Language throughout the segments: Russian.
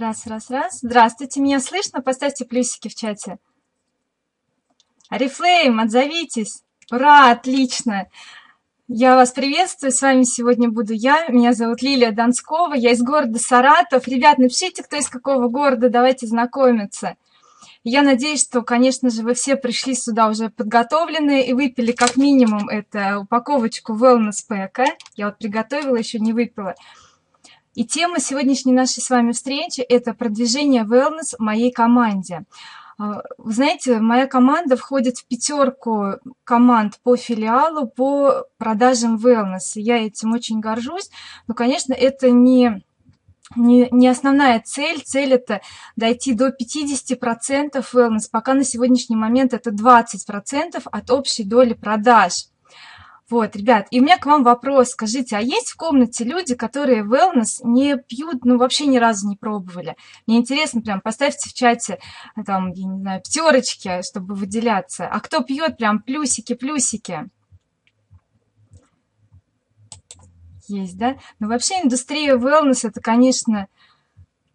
Раз, раз, раз. Здравствуйте, меня слышно? Поставьте плюсики в чате. Арифлейм, отзовитесь. Ура, отлично. Я вас приветствую, с вами сегодня буду я. Меня зовут Лилия Донскова, я из города Саратов. Ребят, напишите, кто из какого города, давайте знакомиться. Я надеюсь, что, конечно же, вы все пришли сюда уже подготовленные и выпили как минимум эту упаковочку Wellness Pack. Я вот приготовила, еще не выпила. И тема сегодняшней нашей с вами встречи – это продвижение wellness в моей команде. А, вы знаете, моя команда входит в пятерку команд по филиалу по продажам wellness. Я этим очень горжусь. Но, конечно, это не не, не основная цель. Цель это дойти до 50% wellness. Пока на сегодняшний момент это 20% от общей доли продаж. Вот, ребят, и у меня к вам вопрос. Скажите, а есть в комнате люди, которые wellness не пьют, ну, вообще ни разу не пробовали? Мне интересно, прям поставьте в чате, там, я не знаю, пятерочки, чтобы выделяться. А кто пьет, прям плюсики, плюсики. Есть, да? Но вообще индустрия wellness, это, конечно,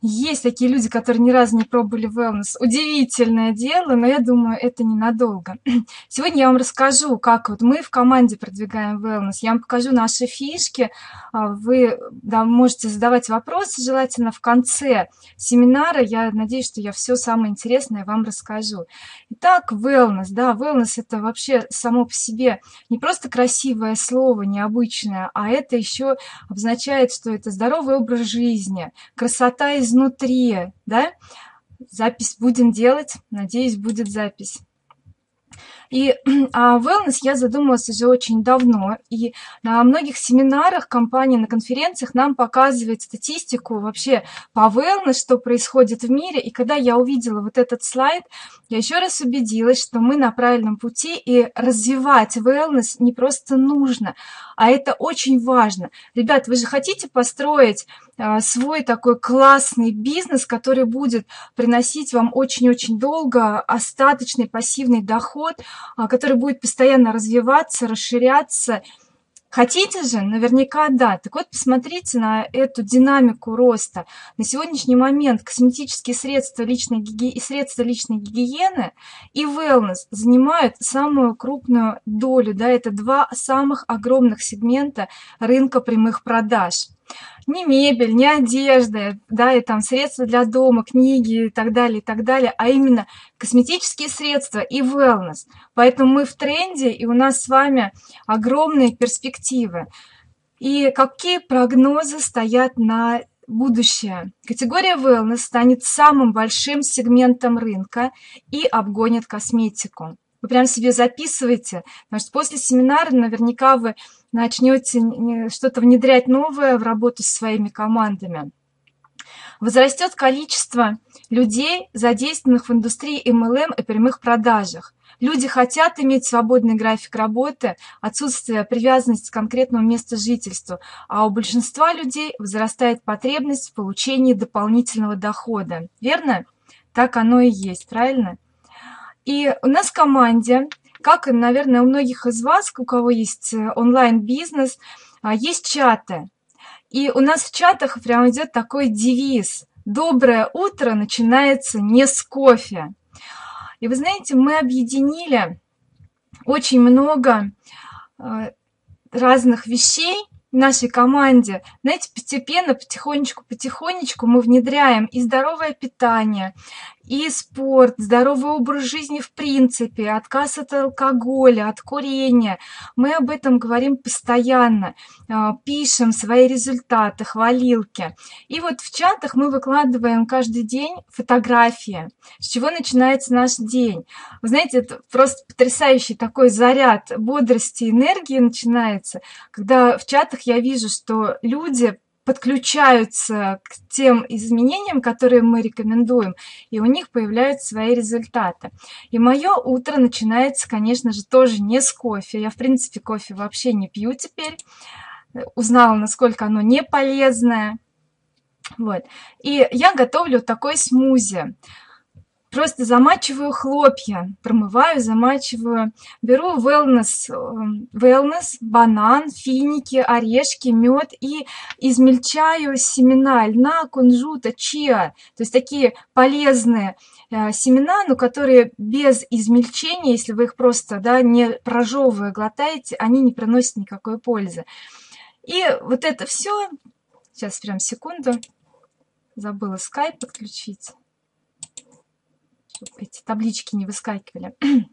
есть такие люди, которые ни разу не пробовали wellness. Удивительное дело, но я думаю, это ненадолго. Сегодня я вам расскажу, как вот мы в команде продвигаем wellness. Я вам покажу наши фишки. А, вы да, можете задавать вопросы, желательно в конце семинара. Я надеюсь, что я все самое интересное вам расскажу. Итак, wellness. Да, wellness это вообще само по себе не просто красивое слово, необычное, а это еще обозначает, что это здоровый образ жизни, красота из изнутри, да, запись будем делать, надеюсь, будет запись. И о wellness я задумалась уже очень давно, и на многих семинарах компании, на конференциях нам показывают статистику вообще по wellness, что происходит в мире, и когда я увидела вот этот слайд, я еще раз убедилась, что мы на правильном пути, и развивать wellness не просто нужно, а это очень важно. Ребят, вы же хотите построить а, свой такой классный бизнес, который будет приносить вам очень-очень долго остаточный пассивный доход, а, который будет постоянно развиваться, расширяться. Хотите же? Наверняка да. Так вот, посмотрите на эту динамику роста. На сегодняшний момент косметические средства личной, гиги... средства личной гигиены и wellness занимают самую крупную долю. Да, это два самых огромных сегмента рынка прямых продаж не мебель, не одежда, да, и там средства для дома, книги и так далее, и так далее, а именно косметические средства и wellness. Поэтому мы в тренде, и у нас с вами огромные перспективы. И какие прогнозы стоят на будущее? Категория wellness станет самым большим сегментом рынка и обгонит косметику. Вы прям себе записывайте, потому что после семинара наверняка вы начнете что-то внедрять новое в работу со своими командами. Возрастет количество людей, задействованных в индустрии MLM и прямых продажах. Люди хотят иметь свободный график работы, отсутствие привязанности к конкретному месту жительства, а у большинства людей возрастает потребность в получении дополнительного дохода. Верно? Так оно и есть, правильно? И у нас в команде как, наверное, у многих из вас, у кого есть э, онлайн-бизнес, а, есть чаты. И у нас в чатах прям идет такой девиз «Доброе утро начинается не с кофе». И вы знаете, мы объединили очень много э, разных вещей в нашей команде. Знаете, постепенно, потихонечку, потихонечку мы внедряем и здоровое питание, и спорт, здоровый образ жизни в принципе, отказ от алкоголя, от курения. Мы об этом говорим постоянно, а, пишем свои результаты, хвалилки. И вот в чатах мы выкладываем каждый день фотографии, с чего начинается наш день. Вы знаете, это просто потрясающий такой заряд бодрости, энергии начинается, когда в чатах я вижу, что люди подключаются к тем изменениям, которые мы рекомендуем, и у них появляются свои результаты. И мое утро начинается, конечно же, тоже не с кофе. Я, в принципе, кофе вообще не пью теперь. Узнала, насколько оно не полезное. Вот. И я готовлю такой смузи просто замачиваю хлопья, промываю, замачиваю, беру wellness, wellness, банан, финики, орешки, мед и измельчаю семена льна, кунжута, чиа, то есть такие полезные э, семена, но которые без измельчения, если вы их просто да, не прожевывая глотаете, они не приносят никакой пользы. И вот это все, сейчас прям секунду, забыла скайп подключить эти таблички не выскакивали.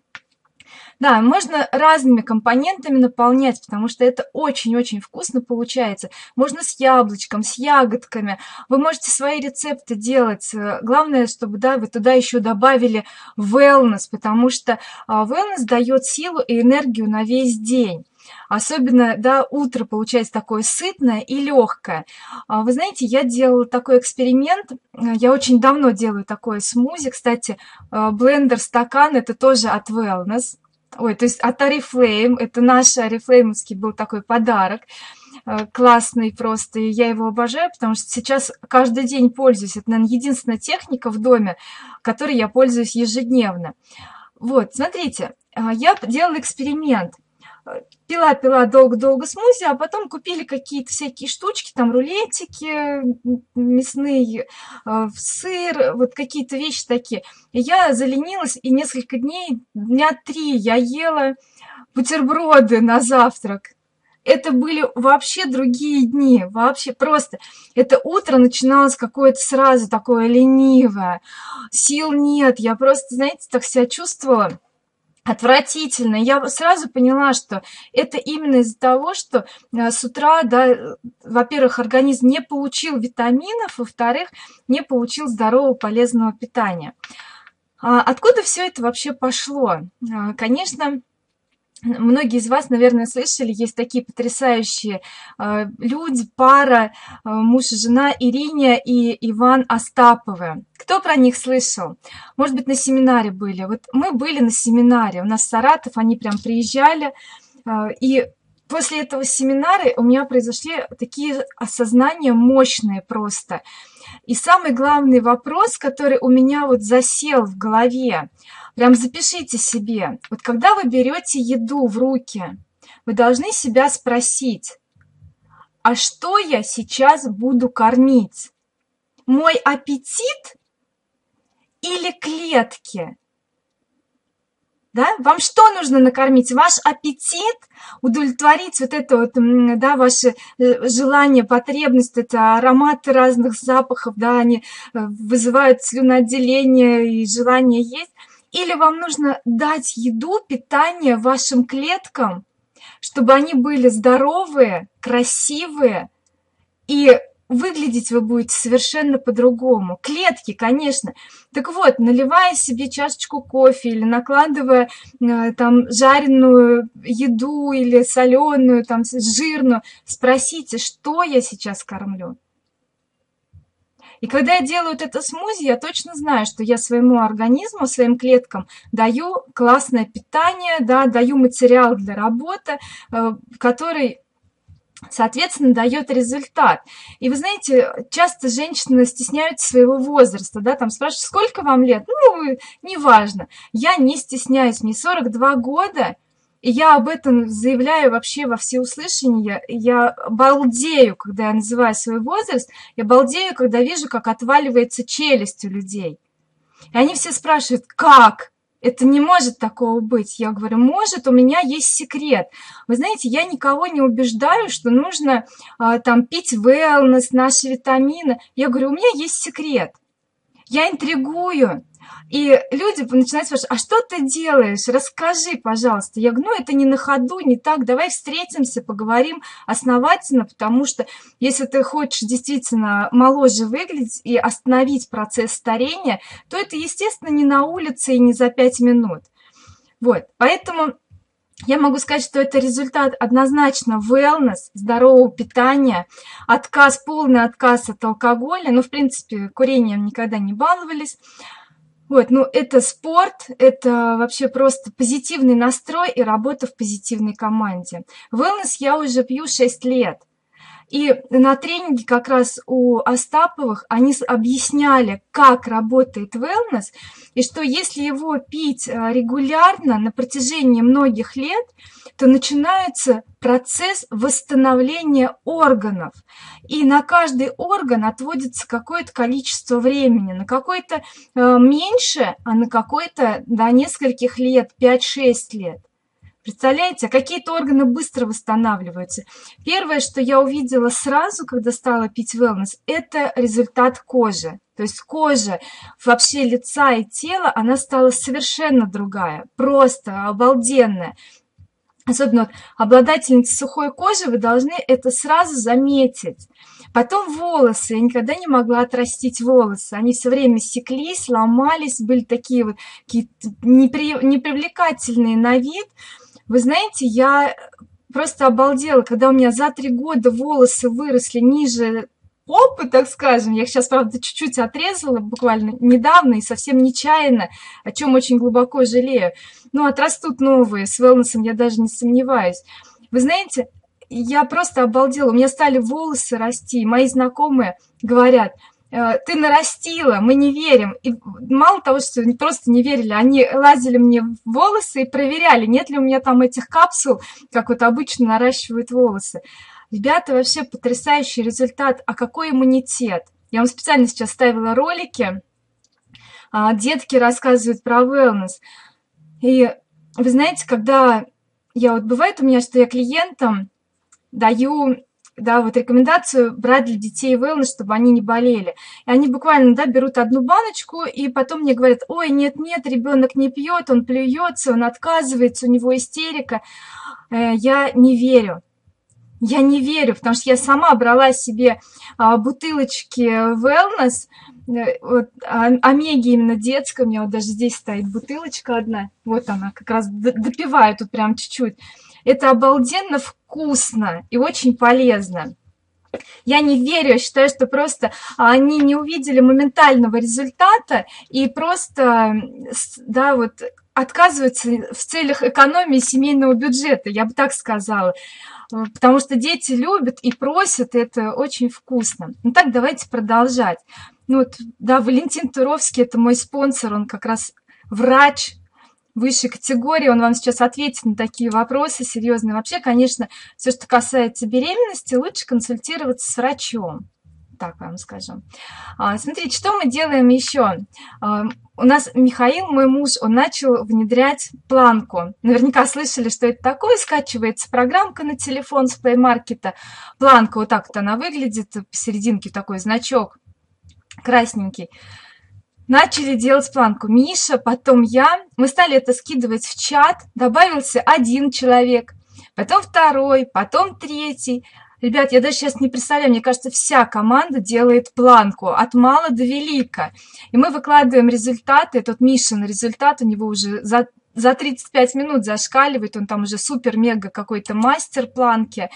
Да, можно разными компонентами наполнять, потому что это очень-очень вкусно получается. Можно с яблочком, с ягодками. Вы можете свои рецепты делать. Главное, чтобы да, вы туда еще добавили wellness, потому что а, wellness дает силу и энергию на весь день. Особенно, да, утро получается такое сытное и легкое. А, вы знаете, я делала такой эксперимент, я очень давно делаю такое смузи. Кстати, а, блендер-стакан это тоже от Wellness. Ой, то есть от Oriflame, это наш Oriflameовский был такой подарок а, классный просто, и я его обожаю, потому что сейчас каждый день пользуюсь. Это, наверное, единственная техника в доме, которой я пользуюсь ежедневно. Вот, смотрите, я делала эксперимент пила-пила долго-долго смузи, а потом купили какие-то всякие штучки, там рулетики мясные, э, сыр, вот какие-то вещи такие. И я заленилась, и несколько дней, дня три я ела бутерброды на завтрак. Это были вообще другие дни, вообще просто. Это утро начиналось какое-то сразу такое ленивое, сил нет, я просто, знаете, так себя чувствовала отвратительно. Я сразу поняла, что это именно из-за того, что э, с утра, да, во-первых, организм не получил витаминов, во-вторых, не получил здорового полезного питания. А откуда все это вообще пошло? А, конечно, Многие из вас, наверное, слышали, есть такие потрясающие э, люди, пара, э, муж и жена Ирине и Иван Остаповы. Кто про них слышал? Может быть, на семинаре были. Вот мы были на семинаре, у нас Саратов, они прям приезжали, э, и после этого семинара у меня произошли такие осознания мощные просто. И самый главный вопрос, который у меня вот засел в голове – Прям запишите себе. Вот когда вы берете еду в руки, вы должны себя спросить, а что я сейчас буду кормить? Мой аппетит или клетки? Да? Вам что нужно накормить? Ваш аппетит, удовлетворить вот это вот, да, ваше э, желание, потребность, это ароматы разных запахов, да, они э, вызывают слюноотделение и желание есть – или вам нужно дать еду, питание вашим клеткам, чтобы они были здоровые, красивые, и выглядеть вы будете совершенно по-другому. Клетки, конечно. Так вот, наливая себе чашечку кофе или накладывая э, там жареную еду или соленую, там жирную, спросите, что я сейчас кормлю. И когда я делаю это смузи, я точно знаю, что я своему организму, своим клеткам даю классное питание, да, даю материал для работы, э, который соответственно, дает результат. И вы знаете, часто женщины стесняются своего возраста, да, там спрашивают, сколько вам лет? Ну, неважно. Я не стесняюсь, мне 42 года, я об этом заявляю вообще во всеуслышание. Я балдею, когда я называю свой возраст. Я балдею, когда вижу, как отваливается челюсть у людей. И они все спрашивают, как? Это не может такого быть. Я говорю, может, у меня есть секрет. Вы знаете, я никого не убеждаю, что нужно а, там пить wellness, наши витамины. Я говорю, у меня есть секрет. Я интригую. И люди начинают спрашивать, а что ты делаешь? Расскажи, пожалуйста. Я говорю, ну это не на ходу, не так, давай встретимся, поговорим основательно, потому что если ты хочешь действительно моложе выглядеть и остановить процесс старения, то это, естественно, не на улице и не за пять минут. Вот, поэтому я могу сказать, что это результат однозначно wellness, здорового питания, отказ, полный отказ от алкоголя. Ну, в принципе, курением никогда не баловались. Вот, ну это спорт, это вообще просто позитивный настрой и работа в позитивной команде. Wellness я уже пью 6 лет. И на тренинге как раз у Остаповых они объясняли, как работает wellness, и что если его пить э, регулярно на протяжении многих лет, то начинается процесс восстановления органов. И на каждый орган отводится какое-то количество времени. На какой-то э, меньше, а на какой-то до нескольких лет, 5-6 лет. Представляете, какие-то органы быстро восстанавливаются. Первое, что я увидела сразу, когда стала пить wellness, это результат кожи. То есть кожа вообще лица и тела, она стала совершенно другая, просто обалденная. Особенно вот, обладательница сухой кожи, вы должны это сразу заметить. Потом волосы. Я никогда не могла отрастить волосы. Они все время секлись, ломались, были такие вот какие-то непри... непривлекательные на вид. Вы знаете, я просто обалдела, когда у меня за три года волосы выросли ниже попы, так скажем. Я их сейчас, правда, чуть-чуть отрезала буквально недавно и совсем нечаянно, о чем очень глубоко жалею. Но отрастут новые, с wellness я даже не сомневаюсь. Вы знаете, я просто обалдела. У меня стали волосы расти. Мои знакомые говорят – ты нарастила, мы не верим. И мало того, что просто не верили, они лазили мне в волосы и проверяли, нет ли у меня там этих капсул, как вот обычно наращивают волосы. Ребята, вообще потрясающий результат. А какой иммунитет? Я вам специально сейчас ставила ролики. А, детки рассказывают про wellness. И вы знаете, когда я вот бывает у меня, что я клиентам даю да, вот рекомендацию брать для детей wellness, чтобы они не болели. И они буквально, да, берут одну баночку, и потом мне говорят, ой, нет-нет, ребенок не пьет, он плюется, он отказывается, у него истерика. Э, я не верю. Я не верю, потому что я сама брала себе а, бутылочки wellness, э, вот, а, омеги именно детской, у меня вот даже здесь стоит бутылочка одна, вот она, как раз допиваю тут прям чуть-чуть. Это обалденно вкусно и очень полезно. Я не верю, я считаю, что просто они не увидели моментального результата и просто, да, вот отказываются в целях экономии семейного бюджета, я бы так сказала. Потому что дети любят и просят, и это очень вкусно. Ну так, давайте продолжать. Ну вот, да, Валентин Туровский, это мой спонсор, он как раз врач, высшей категории, он вам сейчас ответит на такие вопросы серьезные. Вообще, конечно, все, что касается беременности, лучше консультироваться с врачом. Так вам скажем. А, смотрите, что мы делаем еще? А, у нас Михаил, мой муж, он начал внедрять планку. Наверняка слышали, что это такое. Скачивается программка на телефон с Play Market. Планка, вот так вот она выглядит, посерединке такой значок красненький начали делать планку. Миша, потом я. Мы стали это скидывать в чат. Добавился один человек, потом второй, потом третий. Ребят, я даже сейчас не представляю, мне кажется, вся команда делает планку от мала до велика. И мы выкладываем результаты. Тот Мишин результат у него уже за, за 35 минут зашкаливает. Он там уже супер-мега какой-то мастер планки.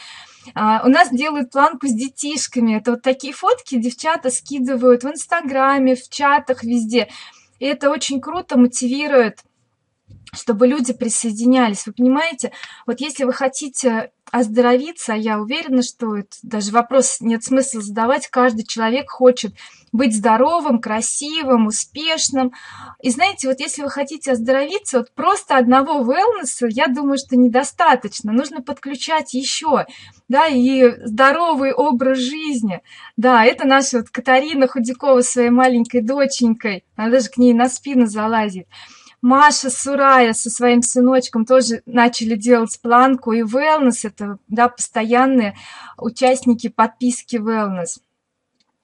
А, у нас делают планку с детишками. Это вот такие фотки девчата скидывают в Инстаграме, в чатах, везде. И это очень круто мотивирует чтобы люди присоединялись. Вы понимаете, вот если вы хотите оздоровиться, а я уверена, что это даже вопрос нет смысла задавать, каждый человек хочет быть здоровым, красивым, успешным. И знаете, вот если вы хотите оздоровиться, вот просто одного wellness, я думаю, что недостаточно. Нужно подключать еще, да, и здоровый образ жизни. Да, это наша вот Катарина Худякова своей маленькой доченькой, она даже к ней на спину залазит. Маша Сурая со своим сыночком тоже начали делать планку и wellness. Это да, постоянные участники подписки wellness.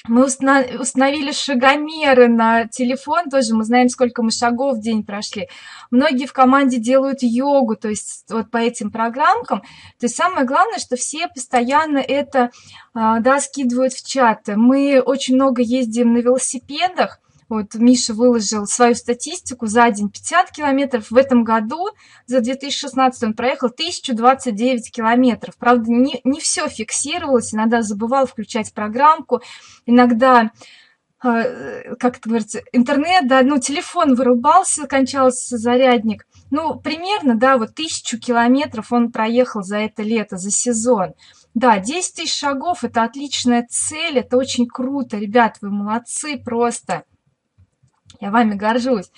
Мы установили шагомеры на телефон тоже, мы знаем, сколько мы шагов в день прошли. Многие в команде делают йогу, то есть вот по этим программкам. То есть самое главное, что все постоянно это а, да, скидывают в чаты. Мы очень много ездим на велосипедах, вот Миша выложил свою статистику за день 50 километров. В этом году за 2016 он проехал 1029 километров. Правда, не, не все фиксировалось, иногда забывал включать программку, иногда э, как это говорится, интернет, да, ну, телефон вырубался, кончался зарядник. Ну, примерно, да, вот тысячу километров он проехал за это лето, за сезон. Да, 10 тысяч шагов – это отличная цель, это очень круто. Ребят, вы молодцы просто. Я вами горжусь.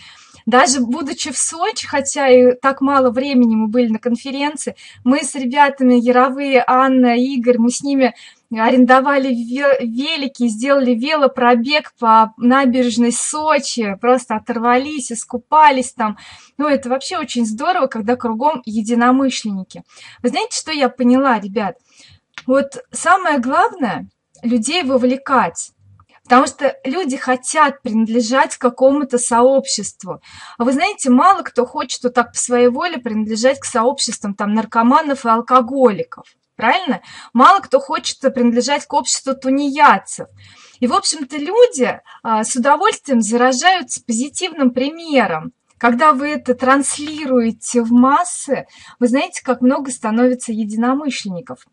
Даже будучи в Сочи, хотя и так мало времени мы были на конференции, мы с ребятами Яровые, Анна, Игорь, мы с ними арендовали велики, сделали велопробег по набережной Сочи, просто оторвались, искупались там. Ну, это вообще очень здорово, когда кругом единомышленники. Вы знаете, что я поняла, ребят? Вот самое главное – людей вовлекать. Потому что люди хотят принадлежать какому-то сообществу. А вы знаете, мало кто хочет вот так по своей воле принадлежать к сообществам там наркоманов и алкоголиков. Правильно? Мало кто хочет принадлежать к обществу тунеядцев. И, в общем-то, люди а, с удовольствием заражаются позитивным примером. Когда вы это транслируете в массы, вы знаете, как много становится единомышленников.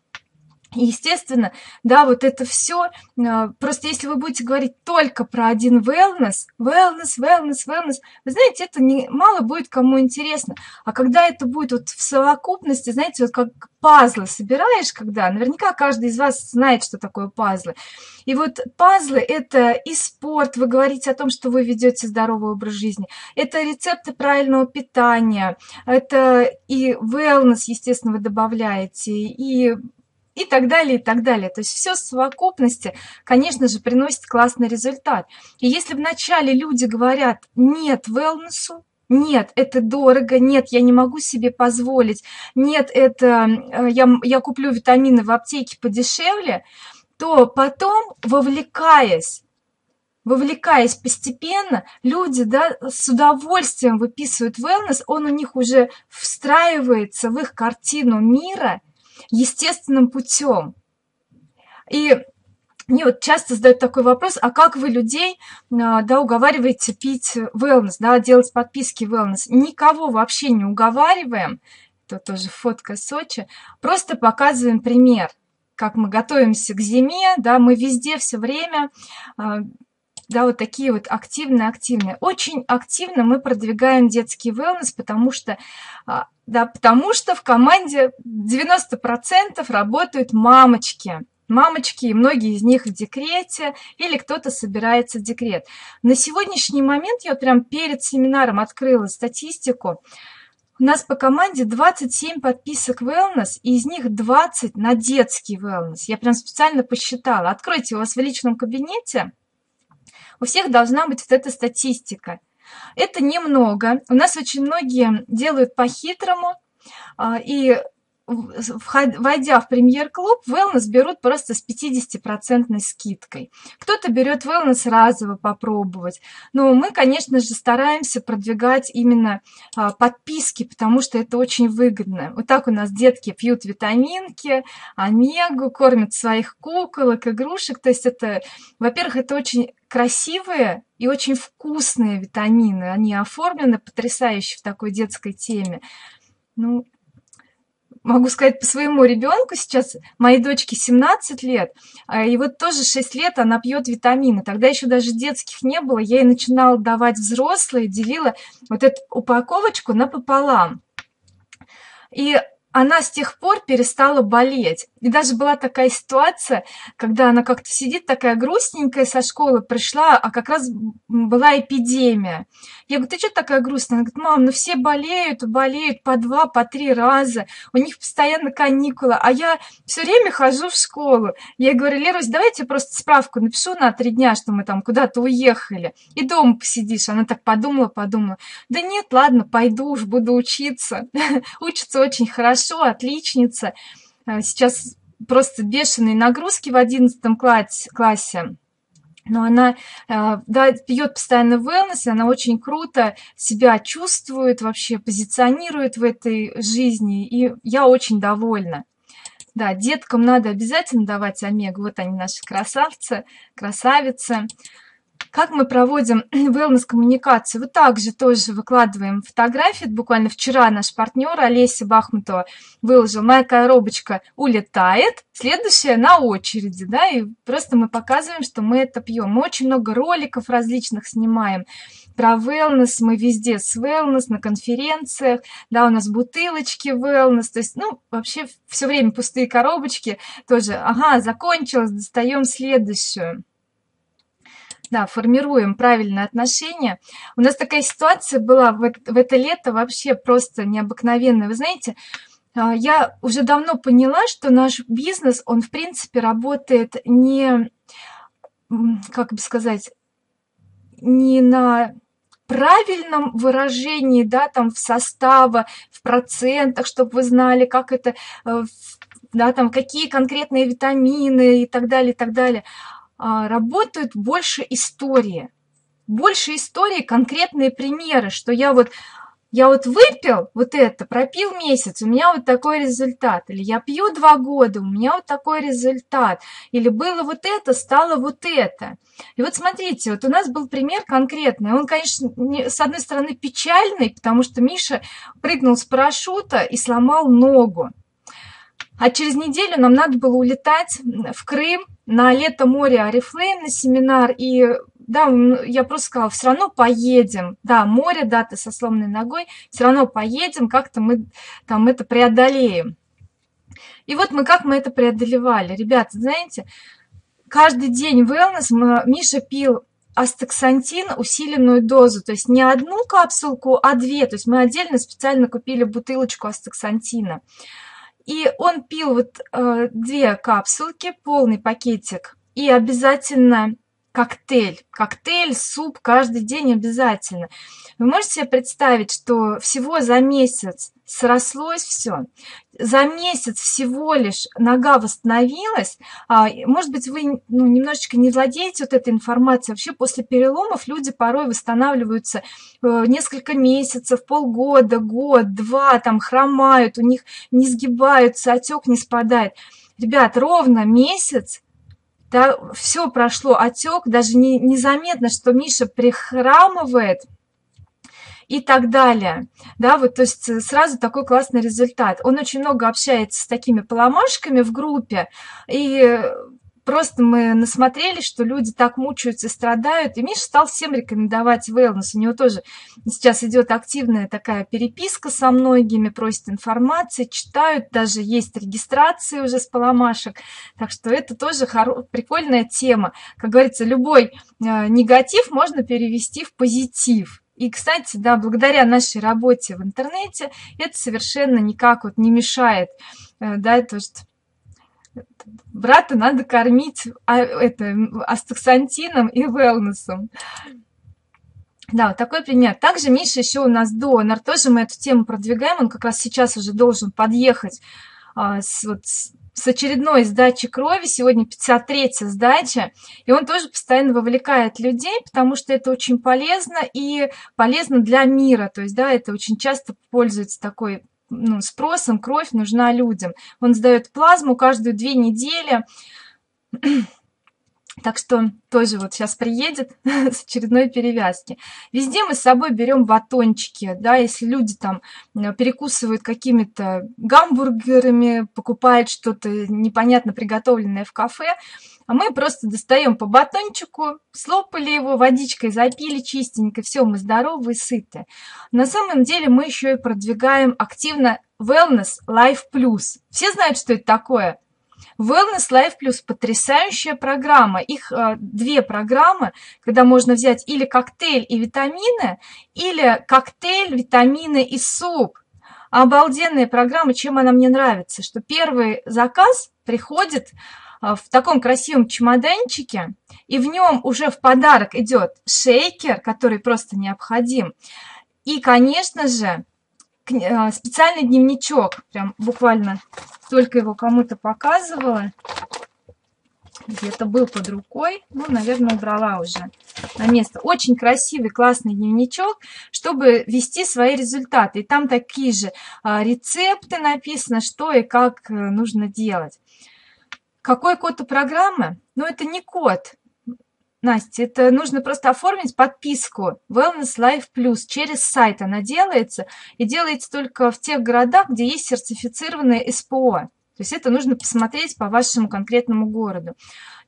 Естественно, да, вот это все, а, просто если вы будете говорить только про один wellness, wellness, wellness, wellness, вы знаете, это не, мало будет кому интересно. А когда это будет вот в совокупности, знаете, вот как пазлы собираешь, когда, наверняка каждый из вас знает, что такое пазлы. И вот пазлы – это и спорт, вы говорите о том, что вы ведете здоровый образ жизни, это рецепты правильного питания, это и wellness, естественно, вы добавляете, и и так далее, и так далее. То есть все в совокупности, конечно же, приносит классный результат. И если вначале люди говорят «нет wellness», нет, это дорого, нет, я не могу себе позволить, нет, это э, я, я куплю витамины в аптеке подешевле, то потом, вовлекаясь, вовлекаясь постепенно, люди да, с удовольствием выписывают wellness, он у них уже встраивается в их картину мира – естественным путем. И мне вот часто задают такой вопрос, а как вы людей а, да, уговариваете пить wellness, да, делать подписки wellness? Никого вообще не уговариваем, это тоже фотка Сочи, просто показываем пример, как мы готовимся к зиме, да, мы везде все время а, да, вот такие вот активные-активные. Очень активно мы продвигаем детский wellness, потому что, а, да, потому что в команде 90% работают мамочки. Мамочки, и многие из них в декрете, или кто-то собирается в декрет. На сегодняшний момент, я вот прям перед семинаром открыла статистику, у нас по команде 27 подписок wellness, и из них 20 на детский wellness. Я прям специально посчитала. Откройте у вас в личном кабинете, у всех должна быть вот эта статистика. Это немного. У нас очень многие делают по-хитрому, а, и войдя в премьер-клуб, wellness берут просто с 50% скидкой. Кто-то берет wellness разово попробовать. Но мы, конечно же, стараемся продвигать именно а, подписки, потому что это очень выгодно. Вот так у нас детки пьют витаминки, омегу, кормят своих куколок, игрушек. То есть это, во-первых, это очень красивые и очень вкусные витамины. Они оформлены потрясающе в такой детской теме. Ну, могу сказать по своему ребенку, сейчас моей дочке 17 лет, а, и вот тоже 6 лет она пьет витамины. Тогда еще даже детских не было, я ей начинала давать взрослые, делила вот эту упаковочку напополам. И она с тех пор перестала болеть. И даже была такая ситуация, когда она как-то сидит такая грустненькая со школы пришла, а как раз была эпидемия. Я говорю, ты что такая грустная? Она говорит, мам, ну все болеют, болеют по два, по три раза, у них постоянно каникулы, а я все время хожу в школу. Я говорю, Лерусь, давайте просто справку напишу на три дня, что мы там куда-то уехали, и дома посидишь. Она так подумала, подумала, да нет, ладно, пойду уж, буду учиться. Учится очень хорошо отличница. Э, сейчас просто бешеные нагрузки в 11 классе. Но она э, да, пьет постоянно wellness, она очень круто себя чувствует, вообще позиционирует в этой жизни, и я очень довольна. Да, деткам надо обязательно давать омегу, вот они наши красавцы, красавицы. Как мы проводим wellness-коммуникацию? Вот также тоже выкладываем фотографии. Буквально вчера наш партнер Олеся Бахмутова выложил, моя коробочка улетает, следующая на очереди, да, и просто мы показываем, что мы это пьем. Мы очень много роликов различных снимаем про wellness, мы везде с wellness, на конференциях, да, у нас бутылочки wellness, то есть, ну, вообще все время пустые коробочки, тоже, ага, закончилось, достаем следующую да, формируем правильное отношение. У нас такая ситуация была в, в это лето вообще просто необыкновенная. Вы знаете, а, я уже давно поняла, что наш бизнес, он в принципе работает не, как бы сказать, не на правильном выражении, да, там в состава, в процентах, чтобы вы знали, как это, э, да, там какие конкретные витамины и так далее, и так далее. А, работают больше истории. Больше истории, конкретные примеры, что я вот я вот выпил вот это, пропил месяц, у меня вот такой результат. Или я пью два года, у меня вот такой результат. Или было вот это, стало вот это. И вот смотрите, вот у нас был пример конкретный. Он, конечно, не, с одной стороны печальный, потому что Миша прыгнул с парашюта и сломал ногу. А через неделю нам надо было улетать в Крым на лето море Арифлейм на семинар. И да, я просто сказала, все равно поедем. Да, море, да, ты со сломанной ногой, все равно поедем, как-то мы там это преодолеем. И вот мы как мы это преодолевали. Ребята, знаете, каждый день wellness мы, Миша пил астаксантин усиленную дозу, то есть не одну капсулку, а две. То есть мы отдельно специально купили бутылочку астаксантина. И он пил вот э, две капсулки, полный пакетик, и обязательно коктейль. Коктейль, суп каждый день обязательно. Вы можете себе представить, что всего за месяц срослось все. За месяц всего лишь нога восстановилась. А, может быть, вы ну, немножечко не владеете вот этой информацией. Вообще после переломов люди порой восстанавливаются э, несколько месяцев, полгода, год, два, там хромают, у них не сгибаются, отек не спадает. Ребят, ровно месяц да, все прошло, отек, даже не, незаметно, что Миша прихрамывает и так далее. Да, вот, то есть сразу такой классный результат. Он очень много общается с такими поломашками в группе, и просто мы насмотрелись, что люди так мучаются и страдают. И Миша стал всем рекомендовать wellness. У него тоже сейчас идет активная такая переписка со многими, просит информации, читают, даже есть регистрации уже с поломашек. Так что это тоже хоро... прикольная тема. Как говорится, любой э, негатив можно перевести в позитив. И, кстати, да, благодаря нашей работе в интернете это совершенно никак вот не мешает, э, да, то есть брата надо кормить а, это, астаксантином и велнесом. Да, вот такой пример. Также Миша еще у нас донор, тоже мы эту тему продвигаем, он как раз сейчас уже должен подъехать а, с, вот, с очередной сдачи крови, сегодня 53-я сдача, и он тоже постоянно вовлекает людей, потому что это очень полезно и полезно для мира, то есть, да, это очень часто пользуется такой ну, спросом, кровь нужна людям. Он сдает плазму каждую две недели. Так что тоже вот сейчас приедет с очередной перевязки. Везде мы с собой берем батончики, да, если люди там э, перекусывают какими-то гамбургерами, покупают что-то непонятно приготовленное в кафе, а мы просто достаем по батончику, слопали его, водичкой запили чистенько, все, мы здоровы и сыты. На самом деле мы еще и продвигаем активно Wellness Life Plus. Все знают, что это такое? Wellness Life Plus – потрясающая программа. Их э, две программы, когда можно взять или коктейль и витамины, или коктейль, витамины и суп. Обалденная программа, чем она мне нравится, что первый заказ приходит а, в таком красивом чемоданчике, и в нем уже в подарок идет шейкер, который просто необходим, и, конечно же, специальный дневничок, прям буквально только его кому-то показывала, где-то был под рукой, ну, наверное, убрала уже на место. Очень красивый, классный дневничок, чтобы вести свои результаты. И там такие же а, рецепты написано, что и как э, нужно делать. Какой код у программы? Ну, это не код. Настя, это нужно просто оформить подписку Wellness Life Plus через сайт. Она делается и делается только в тех городах, где есть сертифицированное СПО. То есть это нужно посмотреть по вашему конкретному городу.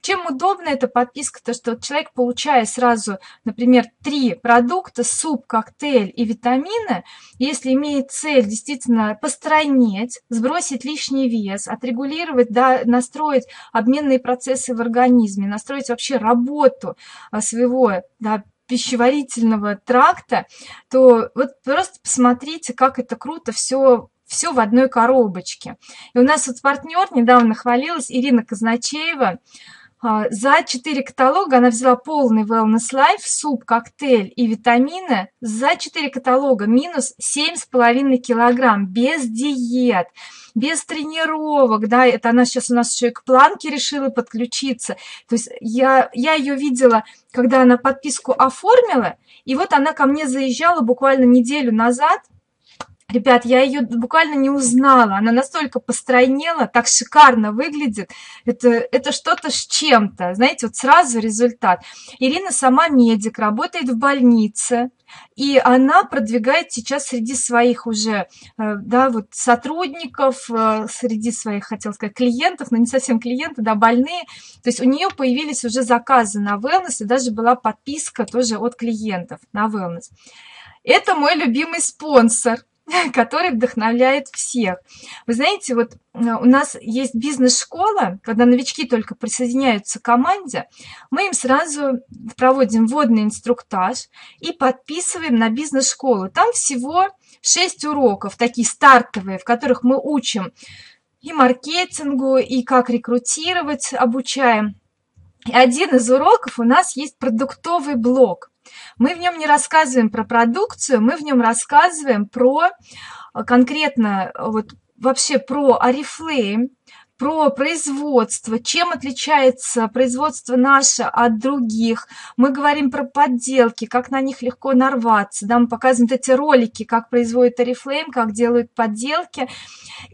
Чем удобна эта подписка? То, что человек, получая сразу, например, три продукта, суп, коктейль и витамины, если имеет цель действительно постройнеть, сбросить лишний вес, отрегулировать, да, настроить обменные процессы в организме, настроить вообще работу а, своего да, пищеварительного тракта, то вот просто посмотрите, как это круто все все в одной коробочке. И у нас вот партнер недавно хвалилась, Ирина Казначеева, за 4 каталога она взяла полный Wellness Life, суп, коктейль и витамины. За 4 каталога минус 7,5 килограмм, без диет, без тренировок. Да, это она сейчас у нас еще и к планке решила подключиться. То есть я, я ее видела, когда она подписку оформила, и вот она ко мне заезжала буквально неделю назад – Ребят, я ее буквально не узнала. Она настолько постройнела, так шикарно выглядит. Это, это что-то с чем-то. Знаете, вот сразу результат. Ирина сама медик, работает в больнице. И она продвигает сейчас среди своих уже э, да, вот сотрудников, э, среди своих, хотел сказать, клиентов, но не совсем клиенты, да, больные. То есть у нее появились уже заказы на wellness, и даже была подписка тоже от клиентов на wellness. Это мой любимый спонсор – который вдохновляет всех. Вы знаете, вот э, у нас есть бизнес-школа, когда новички только присоединяются к команде, мы им сразу проводим вводный инструктаж и подписываем на бизнес-школу. Там всего 6 уроков, такие стартовые, в которых мы учим и маркетингу, и как рекрутировать, обучаем. И один из уроков у нас есть продуктовый блок – мы в нем не рассказываем про продукцию, мы в нем рассказываем про э, конкретно э, вот вообще про Oriflame, про производство, чем отличается производство наше от других. Мы говорим про подделки, как на них легко нарваться. Да, мы показываем эти ролики, как производит Oriflame, как делают подделки.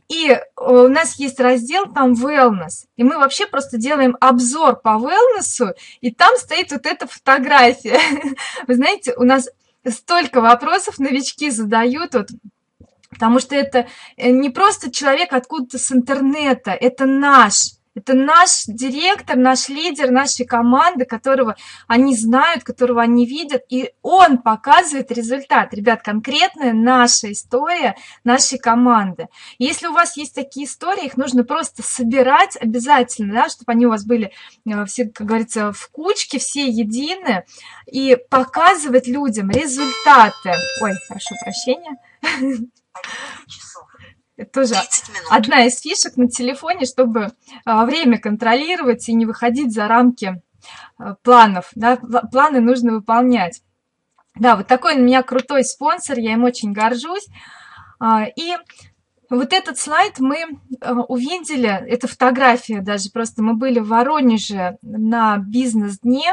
И э, у нас есть раздел там wellness. И мы вообще просто делаем обзор по wellness, и там стоит вот эта фотография. Вы знаете, у нас столько вопросов новички задают. Вот Потому что это э, не просто человек откуда-то с интернета, это наш, это наш директор, наш лидер нашей команды, которого они знают, которого они видят, и он показывает результат. Ребят, конкретная наша история нашей команды. Если у вас есть такие истории, их нужно просто собирать обязательно, да, чтобы они у вас были э, все, как говорится, в кучке, все едины, и показывать людям результаты. Ой, прошу прощения. Это тоже одна из фишек на телефоне, чтобы а, время контролировать и не выходить за рамки а, планов. Да? Планы нужно выполнять. Да, вот такой у меня крутой спонсор, я им очень горжусь. А, и вот этот слайд мы увидели, это фотография даже, просто мы были в Воронеже на бизнес-дне,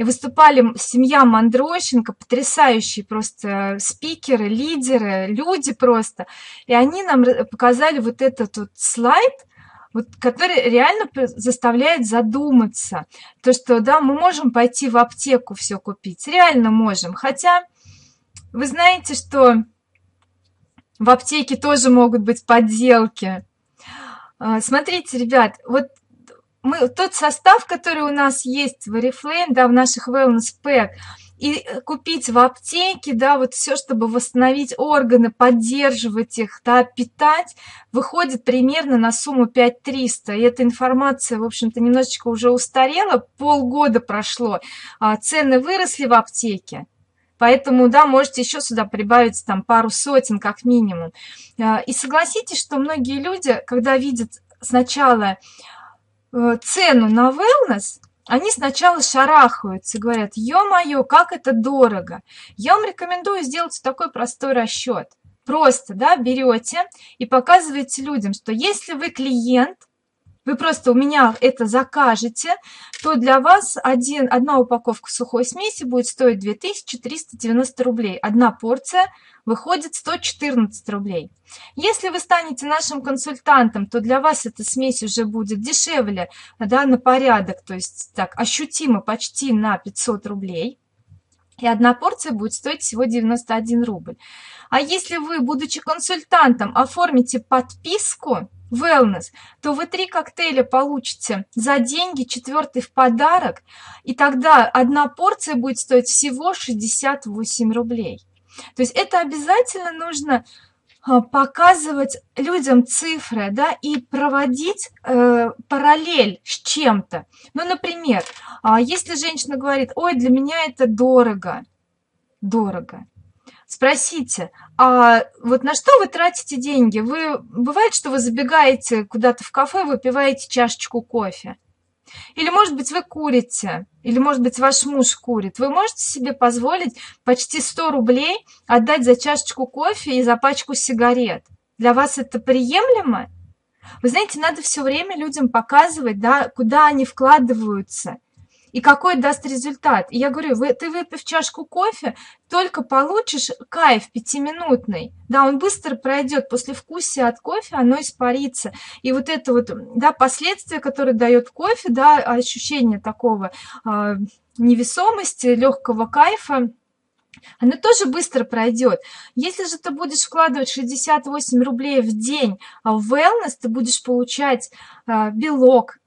и выступали семья Мандрощенко, потрясающие просто спикеры, лидеры, люди просто. И они нам показали вот этот вот слайд, вот, который реально заставляет задуматься. То, что, да, мы можем пойти в аптеку все купить, реально можем. Хотя, вы знаете, что в аптеке тоже могут быть подделки. А, смотрите, ребят, вот мы, тот состав, который у нас есть в Oriflame, да, в наших Wellness Pack, и купить в аптеке, да, вот все, чтобы восстановить органы, поддерживать их, да, питать, выходит примерно на сумму 5300. И эта информация, в общем-то, немножечко уже устарела, полгода прошло, а цены выросли в аптеке. Поэтому, да, можете еще сюда прибавить там пару сотен как минимум. А, и согласитесь, что многие люди, когда видят сначала Э, цену на wellness, они сначала шарахаются говорят, ё-моё, как это дорого. Я вам рекомендую сделать такой простой расчет. Просто, да, берете и показываете людям, что если вы клиент, вы просто у меня это закажете, то для вас один, одна упаковка сухой смеси будет стоить 2390 рублей. Одна порция выходит 114 рублей. Если вы станете нашим консультантом, то для вас эта смесь уже будет дешевле да, на порядок, то есть так ощутимо почти на 500 рублей. И одна порция будет стоить всего 91 рубль. А если вы, будучи консультантом, оформите подписку wellness, то вы три коктейля получите за деньги, четвертый в подарок, и тогда одна порция будет стоить всего 68 рублей. То есть это обязательно нужно а, показывать людям цифры, да, и проводить э, параллель с чем-то. Ну, например, э, если женщина говорит, ой, для меня это дорого, дорого, Спросите, а вот на что вы тратите деньги? Вы бывает, что вы забегаете куда-то в кафе, выпиваете чашечку кофе? Или, может быть, вы курите, или, может быть, ваш муж курит. Вы можете себе позволить почти 100 рублей отдать за чашечку кофе и за пачку сигарет. Для вас это приемлемо? Вы знаете, надо все время людям показывать, да, куда они вкладываются – и какой даст результат. И я говорю, вы, ты выпив чашку кофе, только получишь кайф пятиминутный. Да, он быстро пройдет, после вкусия от кофе оно испарится. И вот это вот, да, последствия, которые дает кофе, да, ощущение такого э, невесомости, легкого кайфа, оно тоже быстро пройдет. Если же ты будешь вкладывать 68 рублей в день в wellness, ты будешь получать э, белок,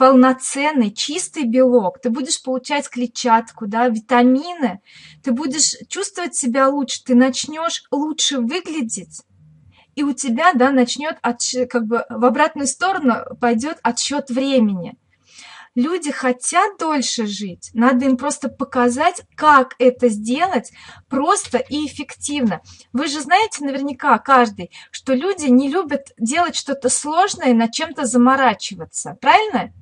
полноценный, чистый белок, ты будешь получать клетчатку, да, витамины, ты будешь чувствовать себя лучше, ты начнешь лучше выглядеть, и у тебя, да, начнет как бы в обратную сторону пойдет отсчет времени. Люди хотят дольше жить, надо им просто показать, как это сделать просто и эффективно. Вы же знаете наверняка каждый, что люди не любят делать что-то сложное и над чем-то заморачиваться, правильно?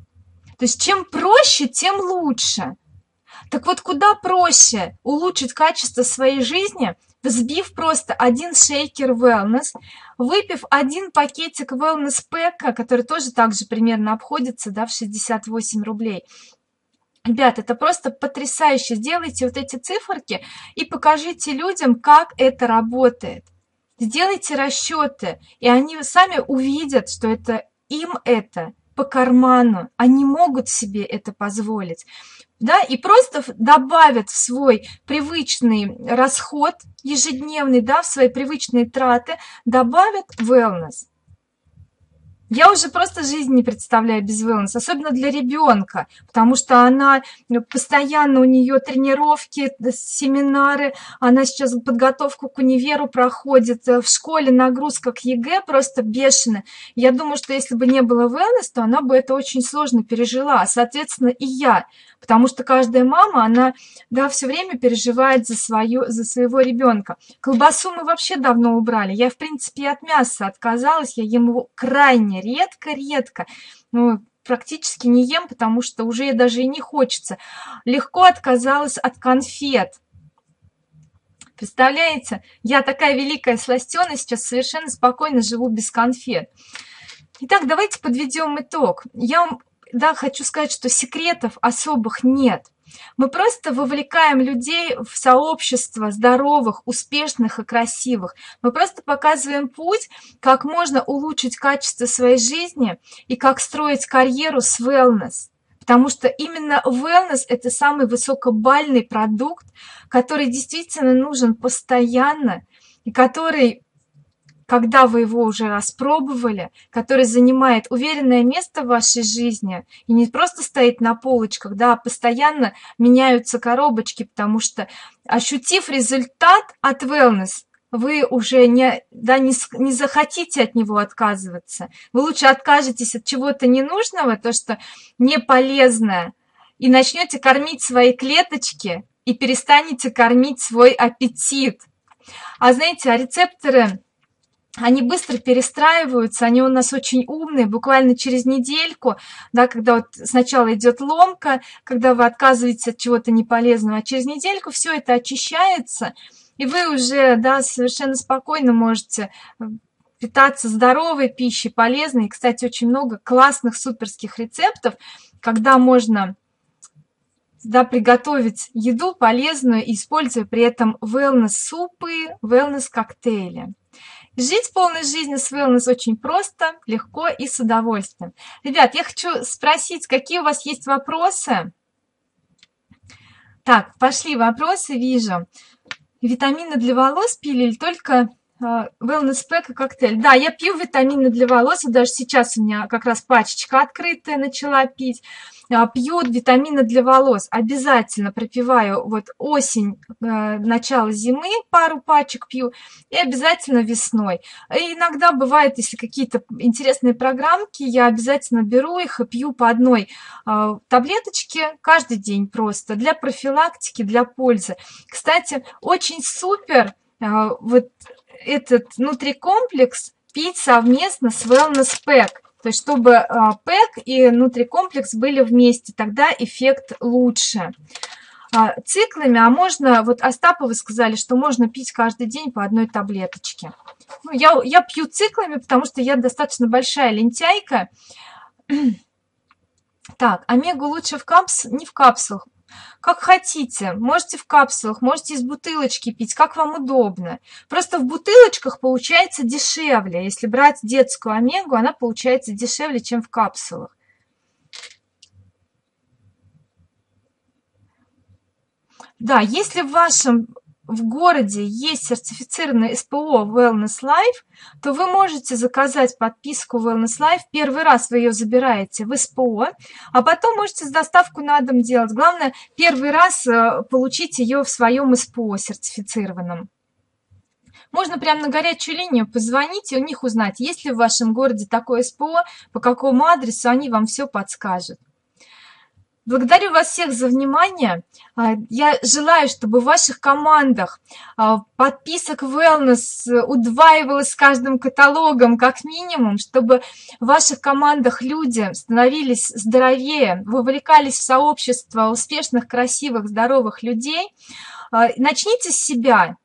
То есть чем проще, тем лучше. Так вот, куда проще улучшить качество своей жизни, взбив просто один шейкер wellness, выпив один пакетик wellness пэка, который тоже также примерно обходится да, в 68 рублей. Ребят, это просто потрясающе. Сделайте вот эти циферки и покажите людям, как это работает. Сделайте расчеты, и они сами увидят, что это им это по карману, они могут себе это позволить. Да, и просто добавят в свой привычный расход ежедневный, да, в свои привычные траты, добавят wellness. Я уже просто жизнь не представляю без wellness, особенно для ребенка, потому что она ну, постоянно у нее тренировки, э, семинары, она сейчас подготовку к универу проходит, э, в школе нагрузка к ЕГЭ просто бешеная. Я думаю, что если бы не было wellness, то она бы это очень сложно пережила, соответственно, и я, потому что каждая мама, она, да, все время переживает за, свою, за своего ребенка. Колбасу мы вообще давно убрали, я, в принципе, от мяса отказалась, я ем его крайне редко-редко. Ну, практически не ем, потому что уже даже и не хочется. Легко отказалась от конфет. Представляете, я такая великая сластена, сейчас совершенно спокойно живу без конфет. Итак, давайте подведем итог. Я да, хочу сказать, что секретов особых нет. Мы просто вовлекаем людей в сообщество здоровых, успешных и красивых. Мы просто показываем путь, как можно улучшить качество своей жизни и как строить карьеру с wellness. Потому что именно wellness – это самый высокобальный продукт, который действительно нужен постоянно и который когда вы его уже распробовали, который занимает уверенное место в вашей жизни и не просто стоит на полочках, да, а постоянно меняются коробочки, потому что ощутив результат от wellness, вы уже не, да, не, не захотите от него отказываться. Вы лучше откажетесь от чего-то ненужного, то, что не полезное, и начнете кормить свои клеточки и перестанете кормить свой аппетит. А знаете, а рецепторы они быстро перестраиваются, они у нас очень умные, буквально через недельку, да, когда вот сначала идет ломка, когда вы отказываетесь от чего-то неполезного, а через недельку все это очищается, и вы уже, да, совершенно спокойно можете питаться здоровой пищей, полезной. И, кстати, очень много классных суперских рецептов, когда можно да, приготовить еду полезную, используя при этом wellness-супы, wellness-коктейли. Жить полной жизнью с wellness очень просто, легко и с удовольствием. Ребят, я хочу спросить, какие у вас есть вопросы? Так, пошли вопросы, вижу. Витамины для волос пили или только wellness pack и коктейль. Да, я пью витамины для волос, и даже сейчас у меня как раз пачечка открытая начала пить. А, пью витамины для волос, обязательно пропиваю вот осень, э, начало зимы пару пачек пью, и обязательно весной. И иногда бывает, если какие-то интересные программки, я обязательно беру их и пью по одной а, таблеточке каждый день просто, для профилактики, для пользы. Кстати, очень супер вот этот нутрикомплекс пить совместно с wellness pack. То есть, чтобы а, пэк и нутрикомплекс были вместе, тогда эффект лучше. А, циклами, а можно, вот Остаповы сказали, что можно пить каждый день по одной таблеточке. Ну, я, я пью циклами, потому что я достаточно большая лентяйка. Так, омегу лучше в капс, не в капсулах. Как хотите, можете в капсулах, можете из бутылочки пить, как вам удобно. Просто в бутылочках получается дешевле. Если брать детскую омегу, она получается дешевле, чем в капсулах. Да, если в вашем в городе есть сертифицированный СПО Wellness Life, то вы можете заказать подписку Wellness Life. Первый раз вы ее забираете в СПО, а потом можете с доставку на дом делать. Главное, первый раз э, получить ее в своем СПО сертифицированном. Можно прямо на горячую линию позвонить и у них узнать, есть ли в вашем городе такое СПО, по какому адресу они вам все подскажут. Благодарю вас всех за внимание. А, я желаю, чтобы в ваших командах а, подписок Wellness удваивалось с каждым каталогом как минимум, чтобы в ваших командах люди становились здоровее, вовлекались в сообщество успешных, красивых, здоровых людей. А, начните с себя,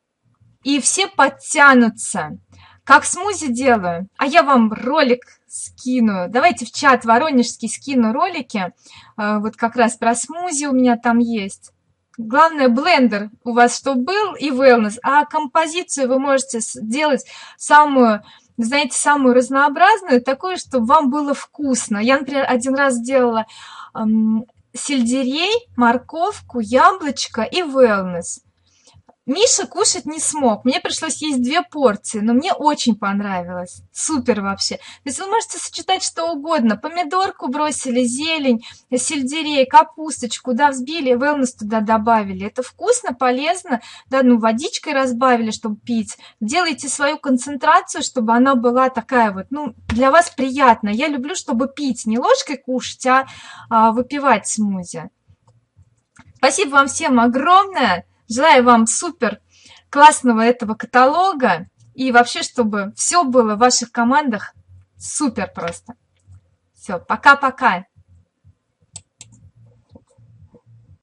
и все подтянутся. Как смузи делаю? А я вам ролик скину. Давайте в чат воронежский скину ролики. А, вот как раз про смузи у меня там есть. Главное, блендер у вас что был и wellness, а композицию вы можете сделать самую, знаете, самую разнообразную, такую, чтобы вам было вкусно. Я, например, один раз сделала эм, сельдерей, морковку, яблочко и wellness. Миша кушать не смог. Мне пришлось есть две порции, но мне очень понравилось. Супер вообще. То есть вы можете сочетать что угодно. Помидорку бросили, зелень, сельдерей, капусточку, да, взбили, wellness туда добавили. Это вкусно, полезно. Да, ну, водичкой разбавили, чтобы пить. Делайте свою концентрацию, чтобы она была такая вот, ну, для вас приятная. Я люблю, чтобы пить, не ложкой кушать, а, а выпивать смузи. Спасибо вам всем огромное. Желаю вам супер классного этого каталога и вообще, чтобы все было в ваших командах супер просто. Все, пока-пока.